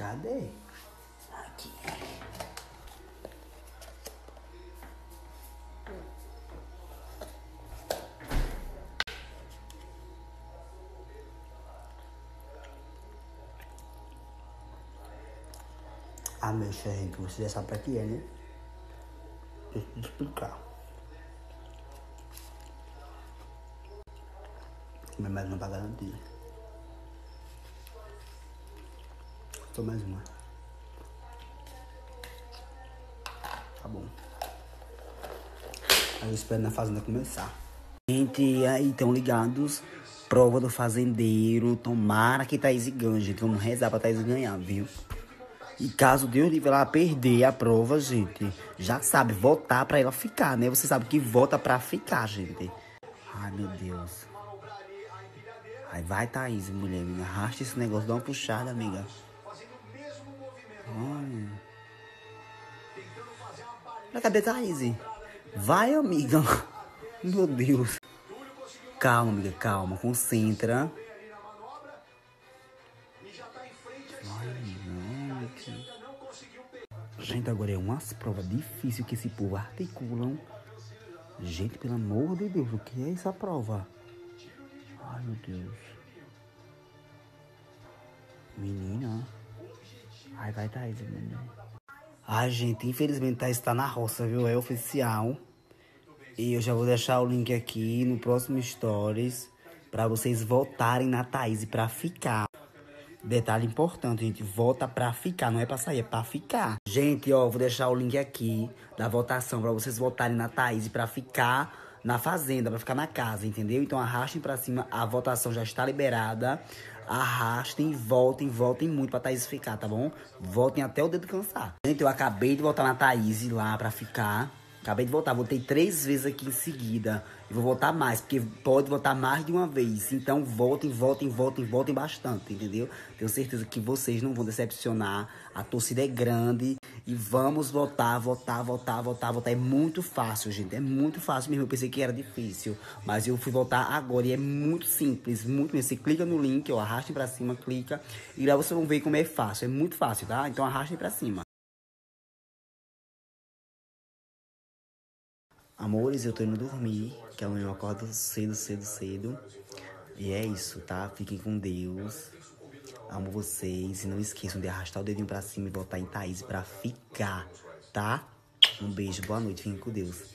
Cadê? Aqui. Ah, meu gente, você já sabe pra que é, né? Deixa eu te explicar. Mas uma pra garantir. Só mais uma. Tá bom. Aí eu espero na fazenda começar. Gente, aí estão ligados. Prova do fazendeiro. Tomara que Thaís ganhe, gente. Vamos rezar pra Thaís ganhar, viu? E caso Deus livre ela perder a prova, gente, já sabe, votar pra ela ficar, né? Você sabe que vota pra ficar, gente. Ai, meu Deus. Ai, vai, Thaís, mulher, me arrasta esse negócio, dá uma puxada, amiga. Mas cadê Thaís? Vai, amiga. Meu Deus. Calma, amiga, calma. Concentra. Gente, agora é umas provas difíceis que esse povo articulam. Gente, pelo amor de Deus, o que é essa prova? Ai, meu Deus. Menina. Ai, vai, Thaís, menina. Ai, gente, infelizmente Thaís tá na roça, viu? É oficial. E eu já vou deixar o link aqui no próximo Stories para vocês votarem na Thaís pra ficar. Detalhe importante, gente, vota pra ficar, não é pra sair, é pra ficar. Gente, ó, vou deixar o link aqui da votação pra vocês votarem na Thaís pra ficar na fazenda, pra ficar na casa, entendeu? Então arrastem pra cima, a votação já está liberada. Arrastem, voltem, voltem muito pra Thaís ficar, tá bom? Voltem até o dedo cansar. Gente, eu acabei de votar na Thaís lá pra ficar. Acabei de votar, votei três vezes aqui em seguida. E vou votar mais, porque pode votar mais de uma vez. Então votem, votem, votem, votem bastante, entendeu? Tenho certeza que vocês não vão decepcionar. A torcida é grande. E vamos votar, votar, votar, votar, votar. É muito fácil, gente. É muito fácil mesmo. Eu pensei que era difícil. Mas eu fui votar agora e é muito simples. Muito mesmo. Você clica no link, ó, arrastem pra cima, clica. E lá vocês vão ver como é fácil. É muito fácil, tá? Então arrastem pra cima. Amores, eu tô indo dormir, que amanhã eu acordo cedo, cedo, cedo. E é isso, tá? Fiquem com Deus. Amo vocês. E não esqueçam de arrastar o dedinho pra cima e votar em Thaís pra ficar, tá? Um beijo, boa noite, fiquem com Deus.